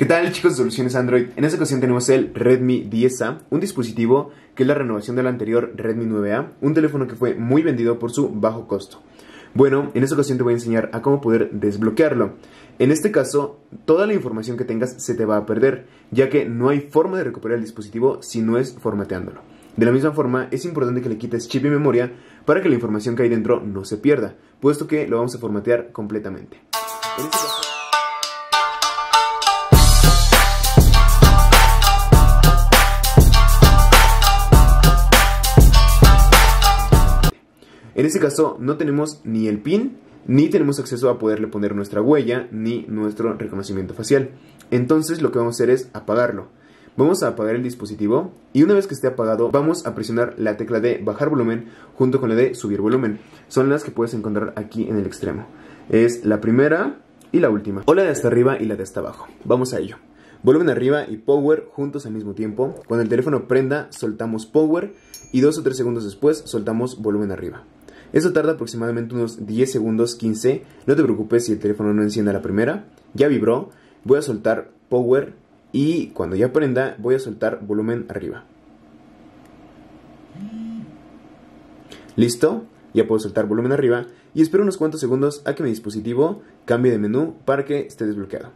¿Qué tal chicos de Soluciones Android? En esta ocasión tenemos el Redmi 10A, un dispositivo que es la renovación del anterior Redmi 9A, un teléfono que fue muy vendido por su bajo costo. Bueno, en esta ocasión te voy a enseñar a cómo poder desbloquearlo. En este caso, toda la información que tengas se te va a perder, ya que no hay forma de recuperar el dispositivo si no es formateándolo. De la misma forma, es importante que le quites chip y memoria para que la información que hay dentro no se pierda, puesto que lo vamos a formatear completamente. En este En este caso no tenemos ni el PIN, ni tenemos acceso a poderle poner nuestra huella, ni nuestro reconocimiento facial. Entonces lo que vamos a hacer es apagarlo. Vamos a apagar el dispositivo y una vez que esté apagado vamos a presionar la tecla de bajar volumen junto con la de subir volumen. Son las que puedes encontrar aquí en el extremo. Es la primera y la última. O la de hasta arriba y la de hasta abajo. Vamos a ello. Volumen arriba y power juntos al mismo tiempo. Cuando el teléfono prenda soltamos power y dos o tres segundos después soltamos volumen arriba. Eso tarda aproximadamente unos 10 segundos, 15. No te preocupes si el teléfono no enciende a la primera. Ya vibró. Voy a soltar power y cuando ya prenda voy a soltar volumen arriba. ¿Listo? Ya puedo soltar volumen arriba y espero unos cuantos segundos a que mi dispositivo cambie de menú para que esté desbloqueado.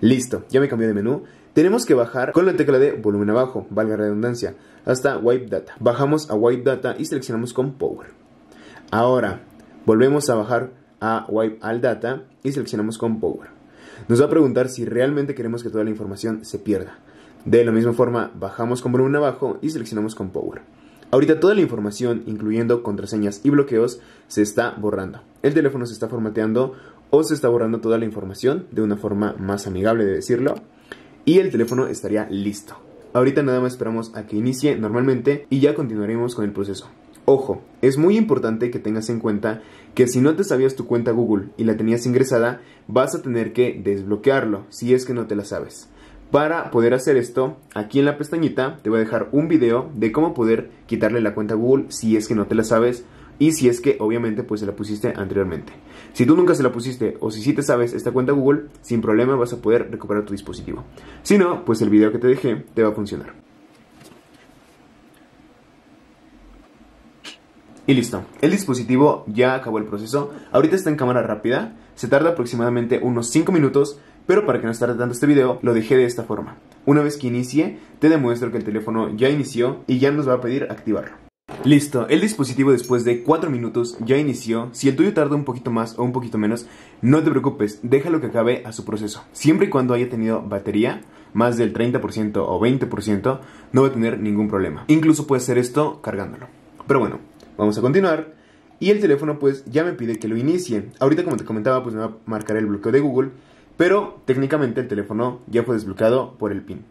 Listo, ya me cambió de menú. Tenemos que bajar con la tecla de volumen abajo, valga redundancia, hasta Wipe Data. Bajamos a Wipe Data y seleccionamos con Power. Ahora, volvemos a bajar a Wipe All Data y seleccionamos con Power. Nos va a preguntar si realmente queremos que toda la información se pierda. De la misma forma, bajamos con volumen abajo y seleccionamos con Power. Ahorita toda la información, incluyendo contraseñas y bloqueos, se está borrando. El teléfono se está formateando o se está borrando toda la información de una forma más amigable de decirlo. Y el teléfono estaría listo. Ahorita nada más esperamos a que inicie normalmente y ya continuaremos con el proceso. Ojo, es muy importante que tengas en cuenta que si no te sabías tu cuenta Google y la tenías ingresada, vas a tener que desbloquearlo si es que no te la sabes. Para poder hacer esto, aquí en la pestañita te voy a dejar un video de cómo poder quitarle la cuenta Google si es que no te la sabes y si es que obviamente pues se la pusiste anteriormente. Si tú nunca se la pusiste o si sí te sabes esta cuenta Google, sin problema vas a poder recuperar tu dispositivo. Si no, pues el video que te dejé te va a funcionar. Y listo, el dispositivo ya acabó el proceso, ahorita está en cámara rápida, se tarda aproximadamente unos 5 minutos, pero para que no esté tanto este video, lo dejé de esta forma. Una vez que inicie, te demuestro que el teléfono ya inició y ya nos va a pedir activarlo. Listo, el dispositivo después de 4 minutos ya inició. Si el tuyo tarda un poquito más o un poquito menos, no te preocupes, déjalo que acabe a su proceso. Siempre y cuando haya tenido batería, más del 30% o 20%, no va a tener ningún problema. Incluso puede hacer esto cargándolo. Pero bueno, Vamos a continuar. Y el teléfono pues ya me pide que lo inicie. Ahorita como te comentaba pues me va a marcar el bloqueo de Google. Pero técnicamente el teléfono ya fue desbloqueado por el PIN.